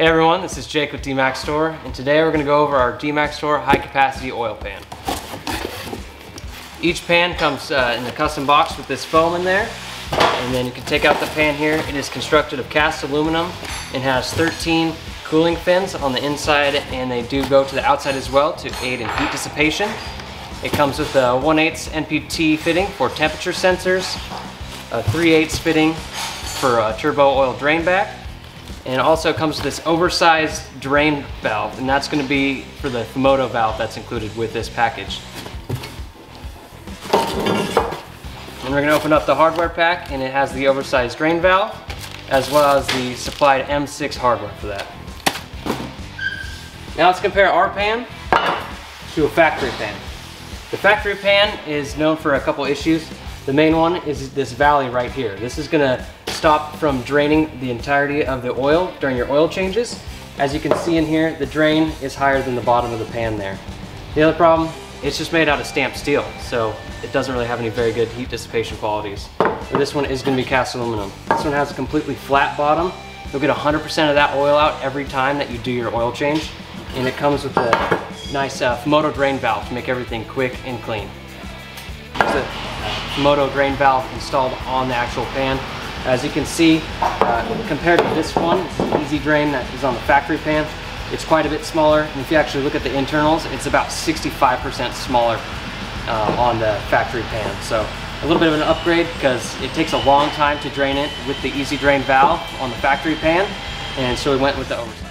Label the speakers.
Speaker 1: Hey everyone, this is Jake with D-Max Store, and today we're going to go over our D-Max Store high capacity oil pan. Each pan comes uh, in a custom box with this foam in there, and then you can take out the pan here. It is constructed of cast aluminum and has 13 cooling fins on the inside, and they do go to the outside as well to aid in heat dissipation. It comes with a 1 8 NPT fitting for temperature sensors, a 3 8 fitting for a turbo oil drain back, and also comes with this oversized drain valve, and that's gonna be for the Fumoto valve that's included with this package. And we're gonna open up the hardware pack, and it has the oversized drain valve, as well as the supplied M6 hardware for that. Now let's compare our pan to a factory pan. The factory pan is known for a couple issues. The main one is this valley right here. This is gonna stop from draining the entirety of the oil during your oil changes. As you can see in here, the drain is higher than the bottom of the pan there. The other problem, it's just made out of stamped steel, so it doesn't really have any very good heat dissipation qualities. But this one is gonna be cast aluminum. This one has a completely flat bottom. You'll get 100% of that oil out every time that you do your oil change. And it comes with a nice uh, Fumoto drain valve to make everything quick and clean. There's a Fumoto drain valve installed on the actual pan. As you can see, uh, compared to this one, Easy Drain that is on the factory pan, it's quite a bit smaller. And if you actually look at the internals, it's about 65% smaller uh, on the factory pan. So a little bit of an upgrade because it takes a long time to drain it with the Easy Drain valve on the factory pan. And so we went with the oversized.